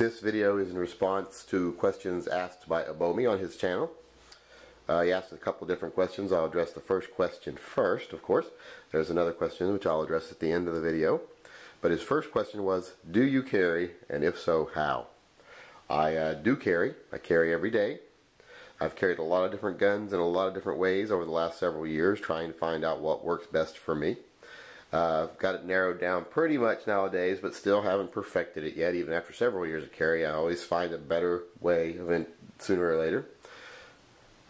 This video is in response to questions asked by Abomi on his channel. Uh, he asked a couple different questions. I'll address the first question first, of course. There's another question which I'll address at the end of the video. But his first question was, do you carry, and if so, how? I uh, do carry. I carry every day. I've carried a lot of different guns in a lot of different ways over the last several years, trying to find out what works best for me. Uh, I've got it narrowed down pretty much nowadays, but still haven't perfected it yet. Even after several years of carry, I always find a better way of it sooner or later.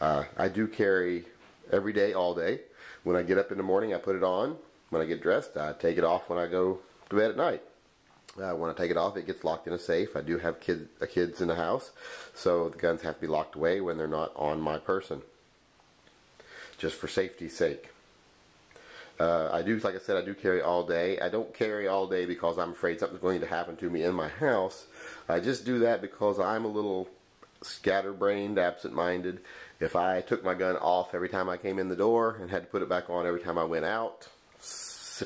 Uh, I do carry every day, all day. When I get up in the morning, I put it on. When I get dressed, I take it off when I go to bed at night. Uh, when I take it off, it gets locked in a safe. I do have kid, uh, kids in the house, so the guns have to be locked away when they're not on my person, just for safety's sake. Uh, I do, like I said, I do carry all day. I don't carry all day because I'm afraid something's going to happen to me in my house. I just do that because I'm a little scatterbrained, absent-minded. If I took my gun off every time I came in the door and had to put it back on every time I went out,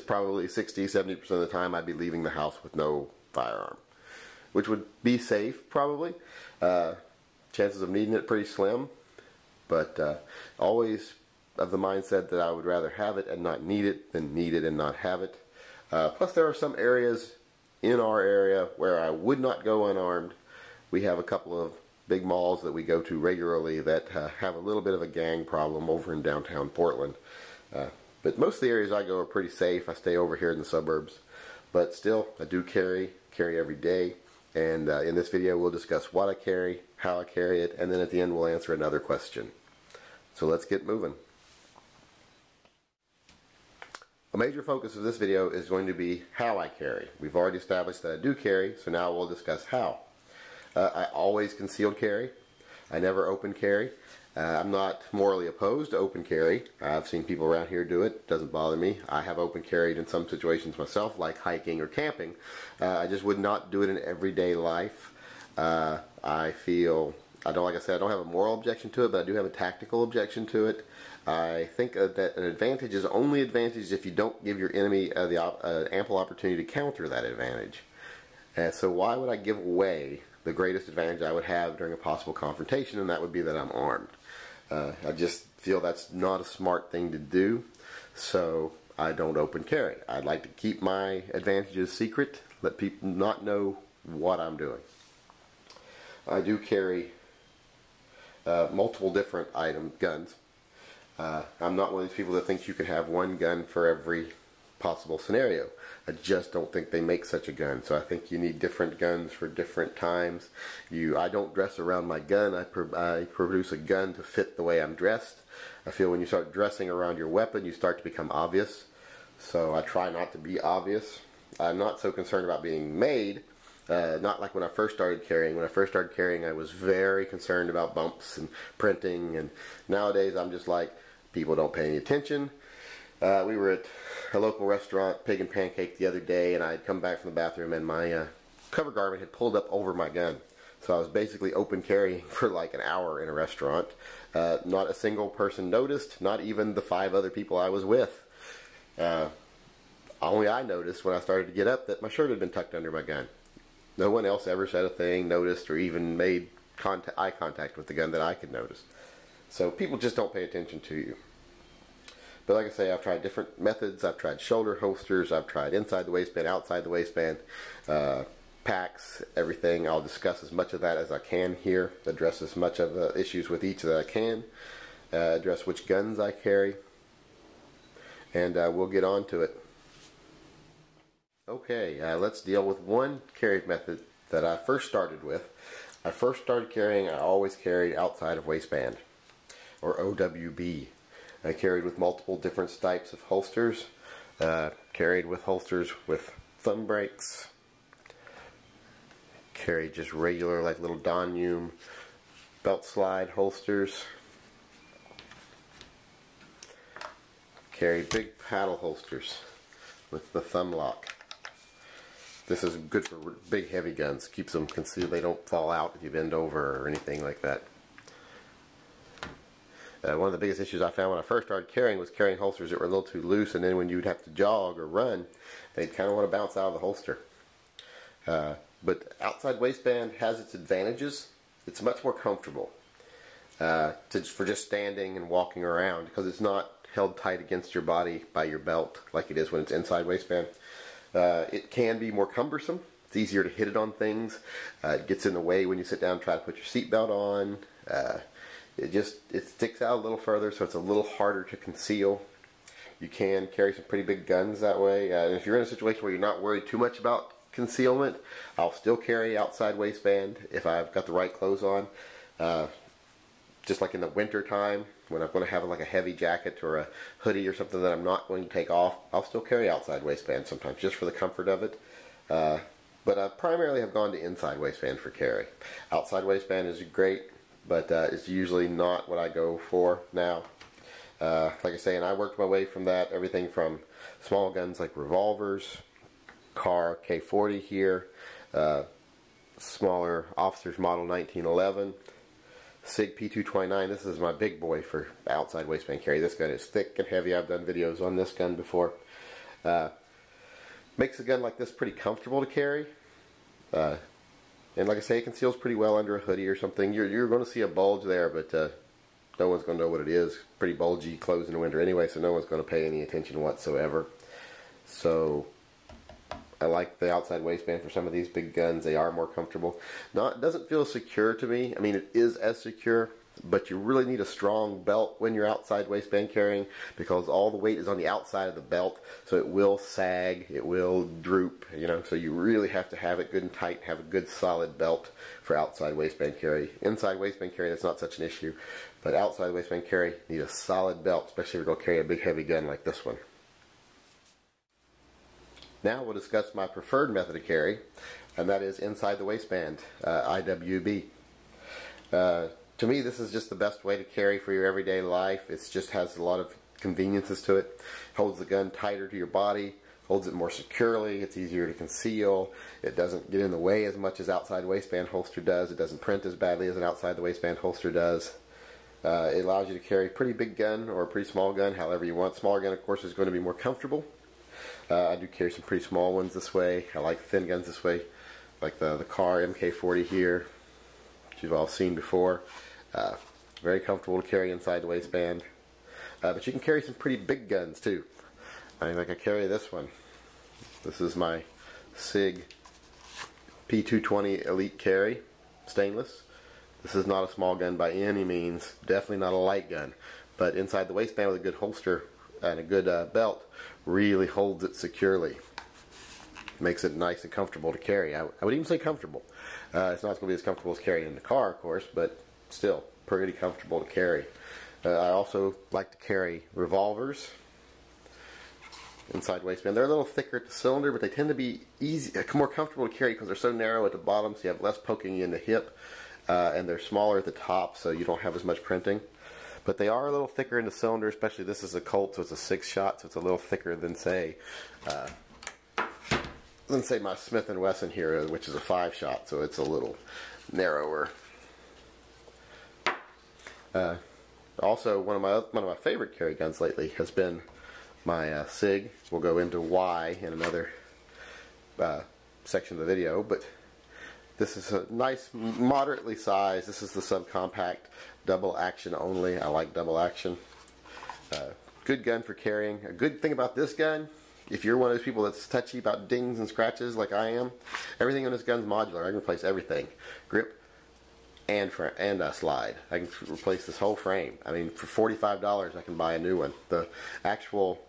probably 60 70% of the time I'd be leaving the house with no firearm, which would be safe probably. Uh, chances of needing it pretty slim, but uh, always of the mindset that I would rather have it and not need it than need it and not have it. Uh, plus, there are some areas in our area where I would not go unarmed. We have a couple of big malls that we go to regularly that uh, have a little bit of a gang problem over in downtown Portland. Uh, but most of the areas I go are pretty safe. I stay over here in the suburbs. But still, I do carry, carry every day. And uh, in this video, we'll discuss what I carry, how I carry it, and then at the end, we'll answer another question. So let's get moving. A major focus of this video is going to be how I carry. We've already established that I do carry, so now we'll discuss how. Uh, I always concealed carry. I never open carry. Uh, I'm not morally opposed to open carry. I've seen people around here do it. Doesn't bother me. I have open carried in some situations myself, like hiking or camping. Uh, I just would not do it in everyday life. Uh, I feel, I don't, like I said, I don't have a moral objection to it, but I do have a tactical objection to it. I think that an advantage is only advantage if you don't give your enemy uh, the uh, ample opportunity to counter that advantage. And so why would I give away the greatest advantage I would have during a possible confrontation, and that would be that I'm armed. Uh, I just feel that's not a smart thing to do, so I don't open carry. I'd like to keep my advantages secret, let people not know what I'm doing. I do carry uh, multiple different item guns. Uh, I'm not one of these people that thinks you can have one gun for every possible scenario. I just don't think they make such a gun. So I think you need different guns for different times. You, I don't dress around my gun. I, I produce a gun to fit the way I'm dressed. I feel when you start dressing around your weapon, you start to become obvious. So I try not to be obvious. I'm not so concerned about being made. Uh, not like when I first started carrying. When I first started carrying, I was very concerned about bumps and printing. And nowadays, I'm just like, people don't pay any attention. Uh, we were at a local restaurant, Pig and Pancake, the other day, and I had come back from the bathroom, and my uh, cover garment had pulled up over my gun. So I was basically open carrying for like an hour in a restaurant. Uh, not a single person noticed, not even the five other people I was with. Uh, only I noticed when I started to get up that my shirt had been tucked under my gun. No one else ever said a thing, noticed, or even made contact, eye contact with the gun that I could notice. So people just don't pay attention to you. But like I say, I've tried different methods. I've tried shoulder holsters. I've tried inside the waistband, outside the waistband, uh, packs, everything. I'll discuss as much of that as I can here. Address as much of the issues with each that I can. Uh, address which guns I carry. And uh, we'll get on to it. Okay, uh, let's deal with one carry method that I first started with. I first started carrying, I always carried outside of waistband, or OWB. I carried with multiple different types of holsters. Uh, carried with holsters with thumb breaks. Carried just regular like little Don Hume belt slide holsters. Carried big paddle holsters with the thumb lock. This is good for big heavy guns. Keeps them concealed. They don't fall out if you bend over or anything like that. Uh, one of the biggest issues I found when I first started carrying was carrying holsters that were a little too loose, and then when you'd have to jog or run, they'd kind of want to bounce out of the holster. Uh, but outside waistband has its advantages. It's much more comfortable uh, to, for just standing and walking around because it's not held tight against your body by your belt like it is when it's inside waistband. Uh, it can be more cumbersome. It's easier to hit it on things. Uh, it gets in the way when you sit down try to put your seatbelt on. Uh, it just it sticks out a little further, so it's a little harder to conceal. You can carry some pretty big guns that way. Uh, and if you're in a situation where you're not worried too much about concealment, I'll still carry outside waistband if I've got the right clothes on. Uh, just like in the winter time, when I'm going to have like a heavy jacket or a hoodie or something that I'm not going to take off, I'll still carry outside waistband sometimes just for the comfort of it. Uh, but I primarily have gone to inside waistband for carry. Outside waistband is great, but uh, it's usually not what I go for now. Uh, like I say, and I worked my way from that, everything from small guns like revolvers, Kahr K40 here, uh, smaller officer's model 1911, SIG P229. This is my big boy for outside waistband carry. This gun is thick and heavy. I've done videos on this gun before. Uh, makes a gun like this pretty comfortable to carry. Uh, and like I say, it conceals pretty well under a hoodie or something. You're, you're going to see a bulge there, but uh, no one's going to know what it is. Pretty bulgy clothes in the winter anyway, so no one's going to pay any attention whatsoever. So I like the outside waistband for some of these big guns. They are more comfortable. Not doesn't feel secure to me. I mean, it is as secure, but you really need a strong belt when you're outside waistband carrying because all the weight is on the outside of the belt, so it will sag, it will droop, you know. So you really have to have it good and tight, have a good solid belt for outside waistband carry. Inside waistband carry, that's not such an issue, but outside waistband carry, need a solid belt, especially if you're going to carry a big heavy gun like this one. Now we'll discuss my preferred method of carry, and that is inside the waistband, uh, IWB. Uh, to me, this is just the best way to carry for your everyday life. It just has a lot of conveniences to it. Holds the gun tighter to your body, holds it more securely, it's easier to conceal, it doesn't get in the way as much as outside waistband holster does, it doesn't print as badly as an outside the waistband holster does. Uh, it allows you to carry a pretty big gun or a pretty small gun, however you want. Smaller gun, of course, is going to be more comfortable. Uh, I do carry some pretty small ones this way. I like thin guns this way, like the, the Kahr MK40 here, which you've all seen before. Uh, very comfortable to carry inside the waistband. Uh, but you can carry some pretty big guns too. I mean, like I carry this one. This is my SIG P220 Elite Carry, stainless. This is not a small gun by any means, definitely not a light gun, but inside the waistband with a good holster and a good uh, belt really holds it securely. Makes it nice and comfortable to carry. I, I would even say comfortable. Uh, it's not going to be as comfortable as carrying in the car, of course, but still pretty comfortable to carry. Uh, I also like to carry revolvers inside waistband. They're a little thicker at the cylinder, but they tend to be easy, uh, more comfortable to carry because they're so narrow at the bottom, so you have less poking in the hip, uh, and they're smaller at the top, so you don't have as much printing. But they are a little thicker in the cylinder, especially this is a Colt, so it's a six shot, so it's a little thicker than say, uh, than say my Smith & Wesson here, which is a five shot, so it's a little narrower. Uh, also, one of my one of my favorite carry guns lately has been my uh, SIG. We'll go into why in another uh, section of the video, but this is a nice, moderately sized. This is the subcompact double action only. I like double action. Uh, good gun for carrying. A good thing about this gun, if you're one of those people that's touchy about dings and scratches like I am, everything on this gun's modular. I can replace everything. Grip and and a slide. I can replace this whole frame. I mean, for $45 I can buy a new one. The actual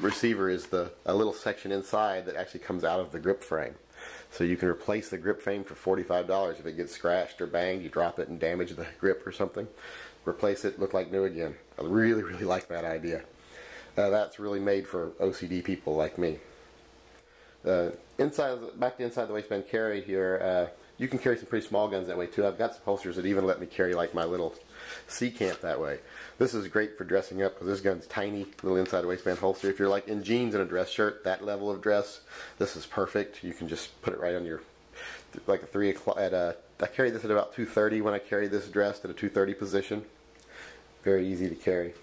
receiver is the a little section inside that actually comes out of the grip frame. So you can replace the grip frame for $45 if it gets scratched or banged, you drop it and damage the grip or something. Replace it, look like new again. I really, really like that idea. Uh, that's really made for OCD people like me. Uh, inside, back to inside the waistband carry here, uh, you can carry some pretty small guns that way too. I've got some holsters that even let me carry like my little Seecamp that way. This is great for dressing up because this gun's tiny, little inside waistband holster. If you're like in jeans and a dress shirt, that level of dress, this is perfect. You can just put it right on your, like a 3 o'clock, at a, I carry this at about 2.30 when I carry this dressed at a 2.30 position. Very easy to carry.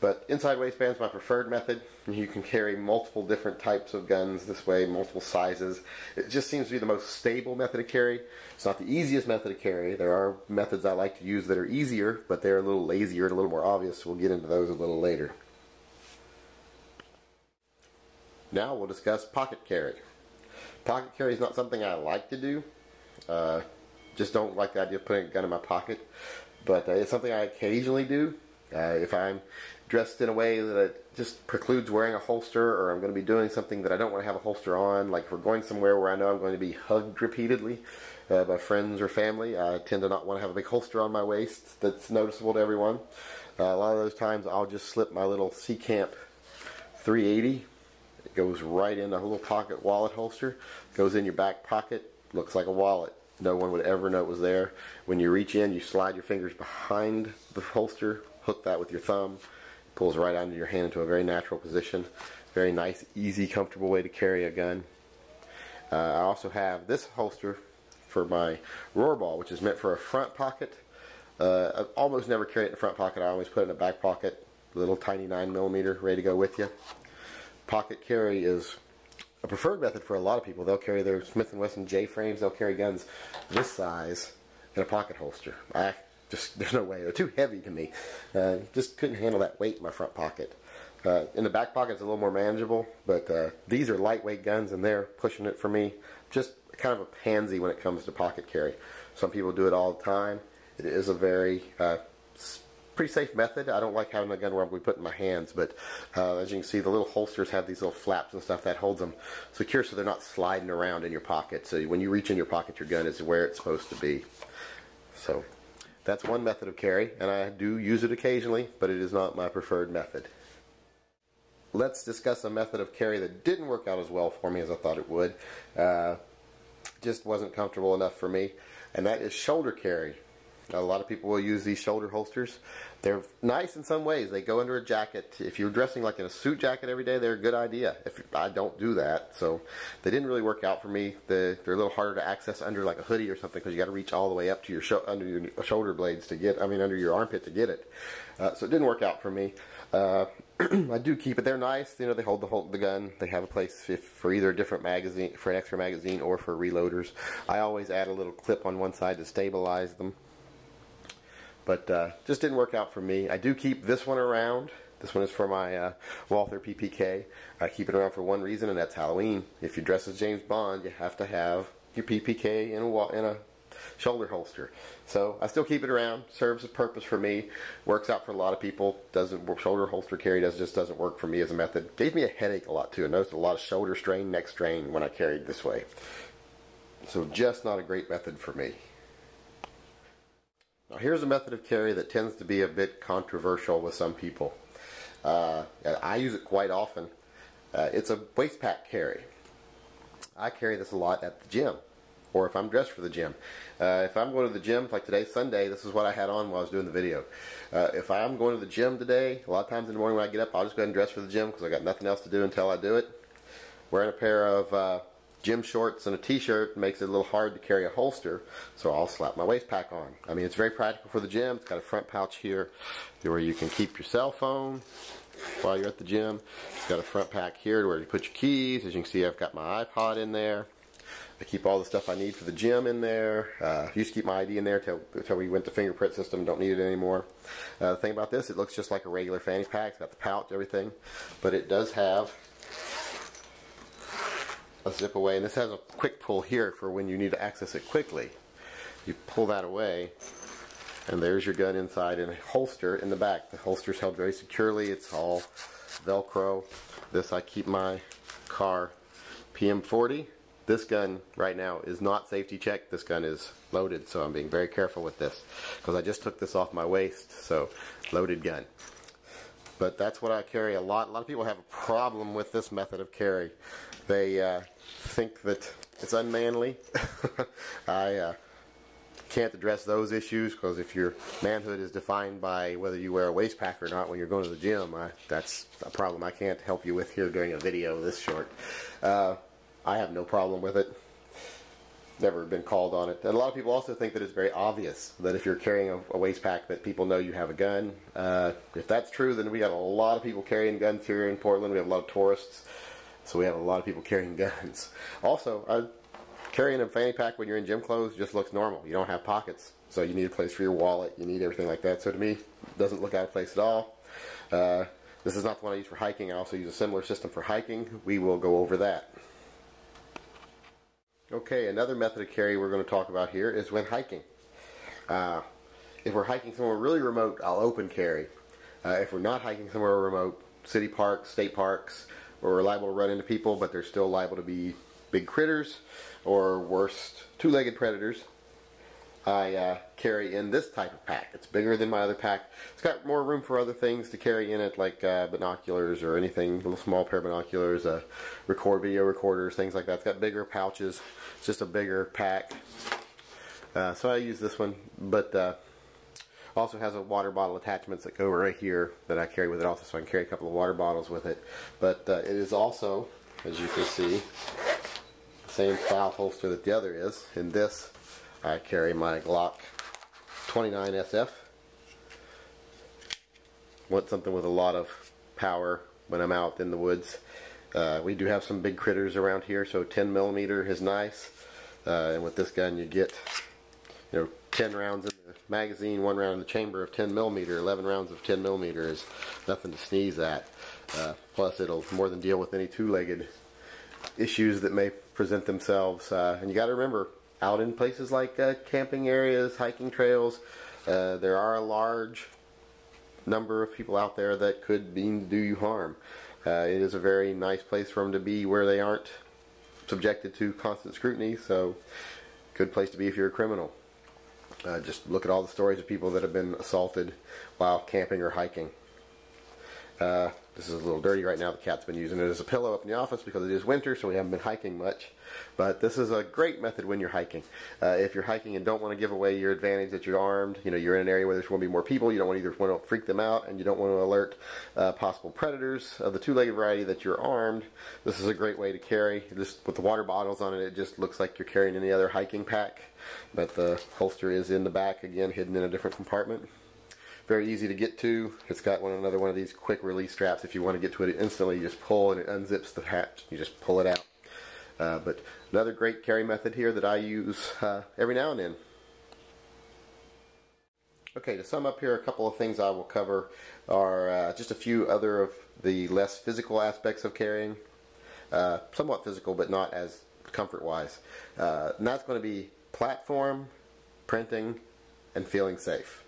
But inside waistband is my preferred method. You can carry multiple different types of guns this way, multiple sizes. It just seems to be the most stable method of carry. It's not the easiest method of carry. There are methods I like to use that are easier, but they're a little lazier and a little more obvious. We'll get into those a little later. Now we'll discuss pocket carry. Pocket carry is not something I like to do. Uh, just don't like the idea of putting a gun in my pocket. But uh, it's something I occasionally do. Uh, if I'm dressed in a way that it just precludes wearing a holster or I'm going to be doing something that I don't want to have a holster on, like if we're going somewhere where I know I'm going to be hugged repeatedly uh, by friends or family, I tend to not want to have a big holster on my waist that's noticeable to everyone. Uh, a lot of those times I'll just slip my little Camp 380. It goes right in a little pocket wallet holster, goes in your back pocket, looks like a wallet. No one would ever know it was there. When you reach in, you slide your fingers behind the holster, hook that with your thumb, pulls right onto your hand into a very natural position. Very nice, easy, comfortable way to carry a gun. Uh, I also have this holster for my Rohrbaugh, which is meant for a front pocket. Uh, I almost never carry it in the front pocket. I always put it in a back pocket, little tiny 9 millimeter, ready to go with you. Pocket carry is a preferred method for a lot of people. They'll carry their Smith & Wesson J frames. They'll carry guns this size in a pocket holster. I just there's no way. They're too heavy to me. Uh, just couldn't handle that weight in my front pocket. Uh, in the back pocket, it's a little more manageable, but uh, these are lightweight guns, and they're pushing it for me. Just kind of a pansy when it comes to pocket carry. Some people do it all the time. It is a very uh, pretty safe method. I don't like having a gun where I'm going to put in my hands, but uh, as you can see, the little holsters have these little flaps and stuff that holds them secure so they're not sliding around in your pocket. So when you reach in your pocket, your gun is where it's supposed to be. So that's one method of carry, and I do use it occasionally, but it is not my preferred method. Let's discuss a method of carry that didn't work out as well for me as I thought it would. Uh, just wasn't comfortable enough for me, and that is shoulder carry. A lot of people will use these shoulder holsters. They're nice in some ways. They go under a jacket. If you're dressing like in a suit jacket every day, they're a good idea. If I don't do that, so they didn't really work out for me. they're a little harder to access under like a hoodie or something because you got to reach all the way up to your under your shoulder blades to get. I mean, under your armpit to get it. Uh, so it didn't work out for me. Uh, I do keep it. They're nice. You know, they hold the hold the gun. They have a place if, for either a different magazine, for an extra magazine, or for reloaders. I always add a little clip on one side to stabilize them but uh, just didn't work out for me. I do keep this one around. This one is for my uh, Walther PPK. I keep it around for one reason, and that's Halloween. If you dress as James Bond, you have to have your PPK in a, in a shoulder holster. So I still keep it around. Serves a purpose for me. Works out for a lot of people. Doesn't work shoulder holster carry does just doesn't work for me as a method. Gave me a headache a lot too. I noticed a lot of shoulder strain, neck strain when I carried this way. So just not a great method for me. Now here's a method of carry that tends to be a bit controversial with some people. Uh, I use it quite often. Uh, it's a waist pack carry. I carry this a lot at the gym or if I'm dressed for the gym. Uh, if I'm going to the gym, like today's Sunday, this is what I had on while I was doing the video. Uh, if I'm going to the gym today, a lot of times in the morning when I get up, I'll just go ahead and dress for the gym because I got nothing else to do until I do it. Wearing a pair of uh, gym shorts and a t-shirt makes it a little hard to carry a holster, so I'll slap my waist pack on. I mean, it's very practical for the gym. It's got a front pouch here where you can keep your cell phone while you're at the gym. It's got a front pack here where you put your keys. As you can see, I've got my iPod in there. I keep all the stuff I need for the gym in there. Uh, used to keep my ID in there until, we went to fingerprint system. Don't need it anymore. Uh, the thing about this, it looks just like a regular fanny pack. It's got the pouch, everything. But it does have a zip away, and this has a quick pull here for when you need to access it quickly. You pull that away, and there's your gun inside in a holster in the back. The holster's held very securely. It's all Velcro. This I keep my Kahr PM40. This gun right now is not safety checked. This gun is loaded, so I'm being very careful with this because I just took this off my waist. So, loaded gun. But that's what I carry a lot. A lot of people have a problem with this method of carry. They uh, think that it's unmanly. I uh, can't address those issues because if your manhood is defined by whether you wear a waist pack or not when you're going to the gym, I, that's a problem I can't help you with here during a video this short. Uh, I have no problem with it. never been called on it. And a lot of people also think that it's very obvious that if you're carrying a, a waist pack that people know you have a gun. Uh, if that's true, then we got a lot of people carrying guns here in Portland. We have a lot of tourists, so we have a lot of people carrying guns. Also, uh, carrying a fanny pack when you're in gym clothes just looks normal. You don't have pockets, so you need a place for your wallet. You need everything like that. So to me, doesn't look out of place at all. Uh, this is not the one I use for hiking. I also use a similar system for hiking. We will go over that. Okay, another method of carry we're going to talk about here is when hiking. Uh, if we're hiking somewhere really remote, I'll open carry. Uh, if we're not hiking somewhere remote, city parks, state parks, we're liable to run into people, but they're still liable to be big critters or worse, two-legged predators. I uh, carry in this type of pack. It's bigger than my other pack. It's got more room for other things to carry in it, like uh, binoculars or anything, little small pair of binoculars, uh, record video recorders, things like that. It's got bigger pouches. It's just a bigger pack. Uh, so I use this one, but uh, also has a water bottle attachments that go right here that I carry with it also, so I can carry a couple of water bottles with it. But uh, it is also, as you can see, the same style holster that the other is. In this, I carry my Glock 29 SF. Want something with a lot of power when I'm out in the woods. Uh, we do have some big critters around here, so 10 millimeter is nice. Uh, and with this gun, you get you know 10 rounds in magazine, one round in the chamber of 10 millimeter. 11 rounds of 10 millimeter is nothing to sneeze at. Uh, plus, it'll more than deal with any two-legged issues that may present themselves. Uh, and you got to remember, out in places like uh, camping areas, hiking trails, uh, there are a large number of people out there that could mean do you harm. Uh, it is a very nice place for them to be where they aren't subjected to constant scrutiny, so good place to be if you're a criminal. Uh, just look at all the stories of people that have been assaulted while camping or hiking. Uh, this is a little dirty right now. The cat's been using it as a pillow up in the office because it is winter, so we haven't been hiking much. But this is a great method when you're hiking. Uh, if you're hiking and don't want to give away your advantage that you're armed, you know, you're in an area where there's going to be more people, you don't want to either want to freak them out and you don't want to alert uh, possible predators of the two-legged variety that you're armed, this is a great way to carry. Just with the water bottles on it, it just looks like you're carrying any other hiking pack. But the holster is in the back, again, hidden in a different compartment very easy to get to. It's got one another one of these quick release straps. If you want to get to it instantly, you just pull and it unzips the hatch. You just pull it out. Uh, but another great carry method here that I use uh, every now and then. Okay, to sum up here, a couple of things I will cover are uh, just a few other of the less physical aspects of carrying. Uh, somewhat physical, but not as comfort-wise. Uh, and that's going to be platform, printing, and feeling safe.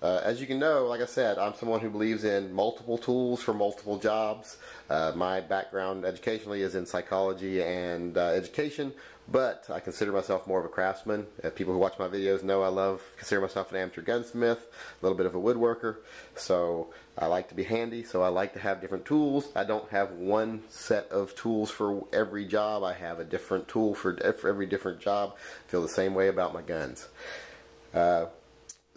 Uh, as you can know, like I said, I'm someone who believes in multiple tools for multiple jobs. Uh, my background educationally is in psychology and uh, education, but I consider myself more of a craftsman. Uh, people who watch my videos know I love, consider myself an amateur gunsmith, a little bit of a woodworker. So I like to be handy, so I like to have different tools. I don't have one set of tools for every job. I have a different tool for, for every different job. I feel the same way about my guns. Uh,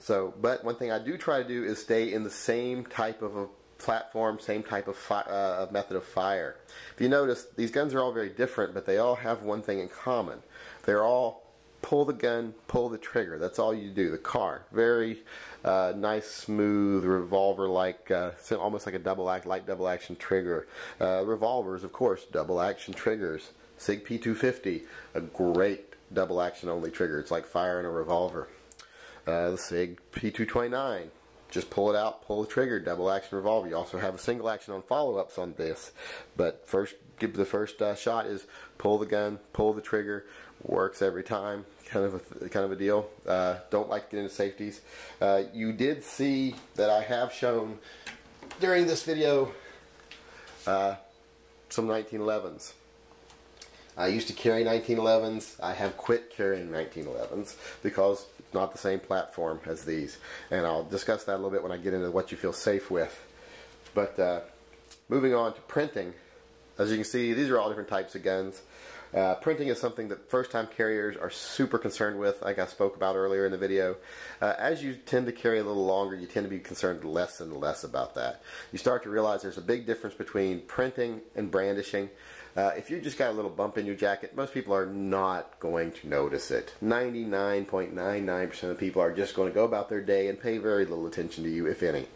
so, but one thing I do try to do is stay in the same type of a platform, same type of, uh, method of fire. If you notice, these guns are all very different, but they all have one thing in common. They're all pull the gun, pull the trigger. That's all you do. The Kahr, very uh, nice, smooth revolver, like uh, almost like a double act, light double action trigger. Uh, revolvers, of course, double action triggers. Sig P250, a great double action only trigger. It's like firing a revolver uh, the SIG P229. Just pull it out, pull the trigger, double action revolver. You also have a single action on follow-ups on this. But first, give the first uh, shot is pull the gun, pull the trigger. Works every time. Kind of a kind of a deal. Uh, don't like to get into safeties. Uh, you did see that I have shown during this video uh, some 1911s. I used to carry 1911s. I have quit carrying 1911s because not the same platform as these. And I'll discuss that a little bit when I get into what you feel safe with. But uh, moving on to printing, as you can see, these are all different types of guns. Uh, printing is something that first-time carriers are super concerned with, like I spoke about earlier in the video. Uh, as you tend to carry a little longer, you tend to be concerned less and less about that. You start to realize there's a big difference between printing and brandishing. Uh, if you just got a little bump in your jacket, most people are not going to notice it. 99.99% of people are just going to go about their day and pay very little attention to you, if any.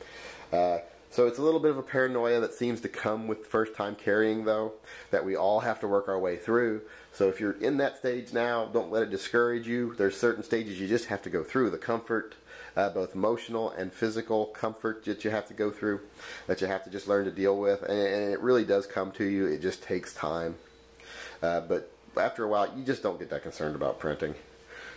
Uh, so it's a little bit of a paranoia that seems to come with first time carrying though, that we all have to work our way through. So if you're in that stage now, don't let it discourage you. There's certain stages you just have to go through. The comfort, uh, both emotional and physical comfort that you have to go through, that you have to just learn to deal with. And, and it really does come to you. It just takes time. Uh, but after a while, you just don't get that concerned about printing.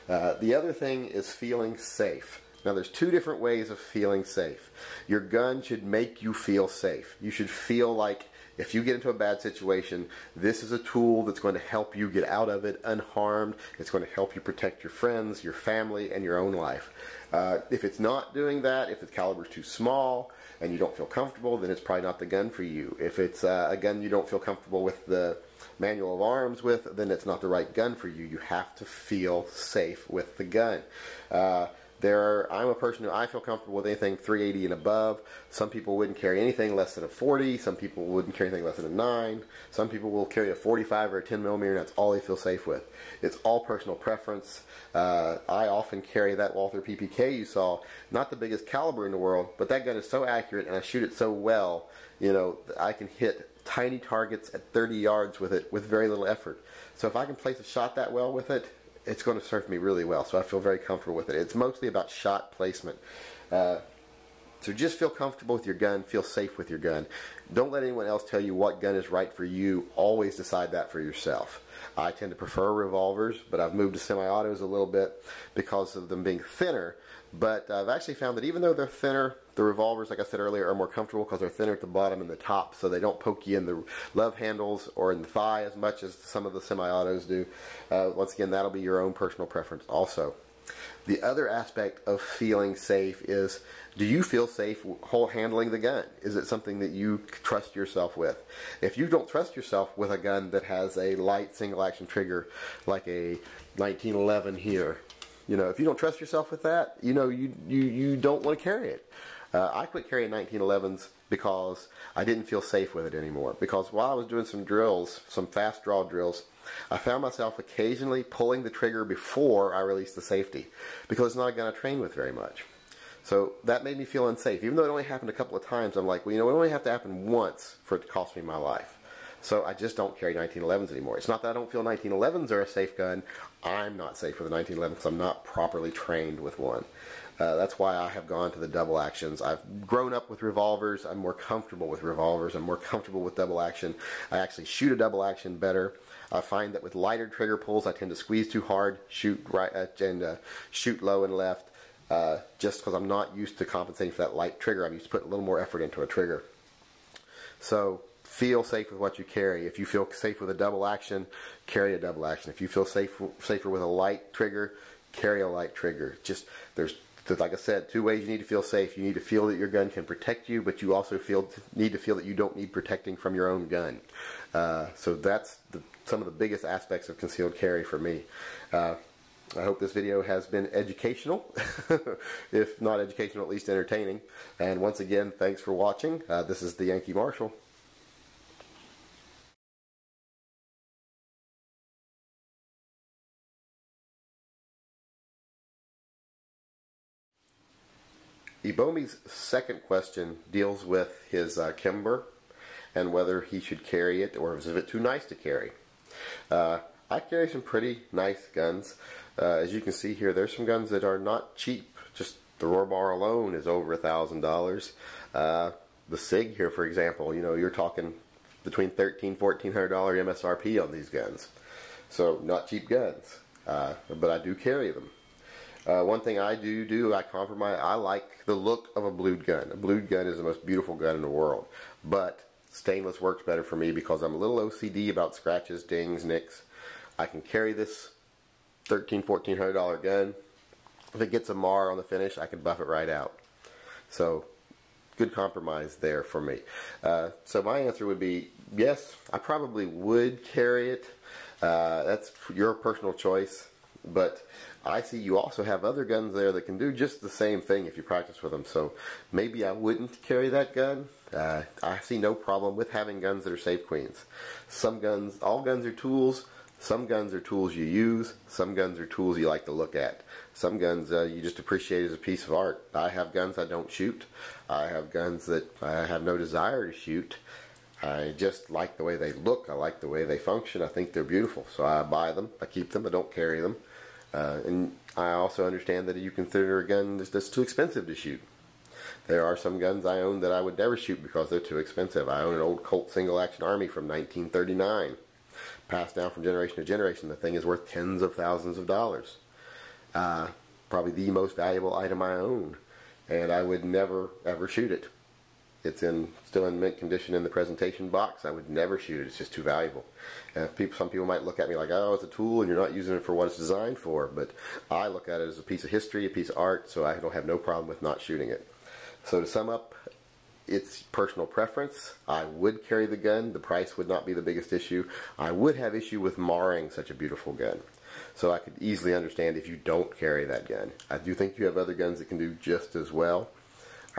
Uh, the other thing is feeling safe. Now there's two different ways of feeling safe. Your gun should make you feel safe. You should feel like if you get into a bad situation, this is a tool that's going to help you get out of it unharmed. It's going to help you protect your friends, your family, and your own life. Uh, if it's not doing that, if the caliber is too small and you don't feel comfortable, then it's probably not the gun for you. If it's uh, a gun you don't feel comfortable with the manual of arms with, then it's not the right gun for you. You have to feel safe with the gun. Uh, there are, I'm a person who I feel comfortable with anything 380 and above. Some people wouldn't carry anything less than a 40. Some people wouldn't carry anything less than a 9. Some people will carry a 45 or a 10 millimeter and that's all they feel safe with. It's all personal preference. Uh, I often carry that Walther PPK you saw. Not the biggest caliber in the world, but that gun is so accurate and I shoot it so well, you know, I can hit tiny targets at 30 yards with it with very little effort. So if I can place a shot that well with it, it's going to serve me really well. So I feel very comfortable with it. It's mostly about shot placement. Uh, so just feel comfortable with your gun, feel safe with your gun. Don't let anyone else tell you what gun is right for you. Always decide that for yourself. I tend to prefer revolvers, but I've moved to semi-autos a little bit because of them being thinner. But I've actually found that even though they're thinner, the revolvers, like I said earlier, are more comfortable because they're thinner at the bottom and the top, so they don't poke you in the love handles or in the thigh as much as some of the semi-autos do. Uh, once again, that'll be your own personal preference also. The other aspect of feeling safe is do you feel safe handling the gun? Is it something that you trust yourself with? If you don't trust yourself with a gun that has a light single action trigger like a 1911 here, you know, if you don't trust yourself with that, you know, you, you, you don't want to carry it. Uh, I quit carrying 1911s because I didn't feel safe with it anymore. Because while I was doing some drills, some fast draw drills, I found myself occasionally pulling the trigger before I released the safety because it's not a gun I train with very much. So that made me feel unsafe. Even though it only happened a couple of times, I'm like, well, you know, it only have to happen once for it to cost me my life. So I just don't carry 1911s anymore. It's not that I don't feel 1911s are a safe gun. I'm not safe with a 1911 because I'm not properly trained with one. Uh, that's why I have gone to the double actions. I've grown up with revolvers. I'm more comfortable with revolvers. I'm more comfortable with double action. I actually shoot a double action better. I find that with lighter trigger pulls, I tend to squeeze too hard, shoot right uh, and uh, shoot low and left. Uh, just because I'm not used to compensating for that light trigger, I'm used to putting a little more effort into a trigger. So feel safe with what you carry. If you feel safe with a double action, carry a double action. If you feel safe, safer with a light trigger, carry a light trigger. Just there's like I said, two ways you need to feel safe. You need to feel that your gun can protect you, but you also feel need to feel that you don't need protecting from your own gun. Uh, so that's the, some of the biggest aspects of concealed carry for me. Uh, I hope this video has been educational, if not educational, at least entertaining. And once again, thanks for watching. Uh, this is the Yankee Marshal. Ebomi's second question deals with his uh, Kimber and whether he should carry it or is it too nice to carry. Uh, I carry some pretty nice guns. Uh, as you can see here, there's some guns that are not cheap. Just the Rohrbaugh alone is over a thousand dollars. Uh, the Sig here, for example, you know, you're talking between thirteen, fourteen hundred dollar MSRP on these guns. So not cheap guns, uh, but I do carry them. Uh, one thing I do do, I compromise. I like the look of a blued gun. A blued gun is the most beautiful gun in the world, but stainless works better for me because I'm a little OCD about scratches, dings, nicks. I can carry this 13, 1400 dollar gun. If it gets a mar on the finish, I can buff it right out. So, good compromise there for me. Uh, so my answer would be yes, I probably would carry it. Uh, that's your personal choice but I see you also have other guns there that can do just the same thing if you practice with them. So maybe I wouldn't carry that gun. Uh, I see no problem with having guns that are safe queens. Some guns, all guns are tools. Some guns are tools you use. Some guns are tools you like to look at. Some guns uh, you just appreciate as a piece of art. I have guns I don't shoot. I have guns that I have no desire to shoot. I just like the way they look. I like the way they function. I think they're beautiful. So I buy them. I keep them. I don't carry them. Uh, and I also understand that you consider a gun that's, too expensive to shoot. There are some guns I own that I would never shoot because they're too expensive. I own an old Colt single action army from 1939 passed down from generation to generation. The thing is worth tens of thousands of dollars. Uh, probably the most valuable item I own, and I would never ever shoot it. It's in still in mint condition in the presentation box. I would never shoot it. It's just too valuable. Uh, people, some people might look at me like, "Oh, it's a tool, and you're not using it for what it's designed for." But I look at it as a piece of history, a piece of art, so I don't have no problem with not shooting it. So to sum up, it's personal preference. I would carry the gun. The price would not be the biggest issue. I would have issue with marring such a beautiful gun. So I could easily understand if you don't carry that gun. I do think you have other guns that can do just as well.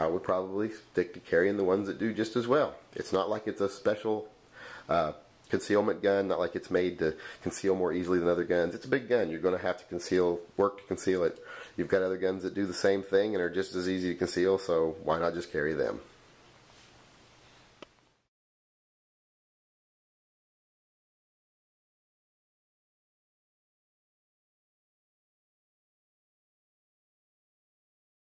I would probably stick to carrying the ones that do just as well. It's not like it's a special uh, concealment gun, not like it's made to conceal more easily than other guns. It's a big gun. You're going to have to conceal, work to conceal it. You've got other guns that do the same thing and are just as easy to conceal, so why not just carry them?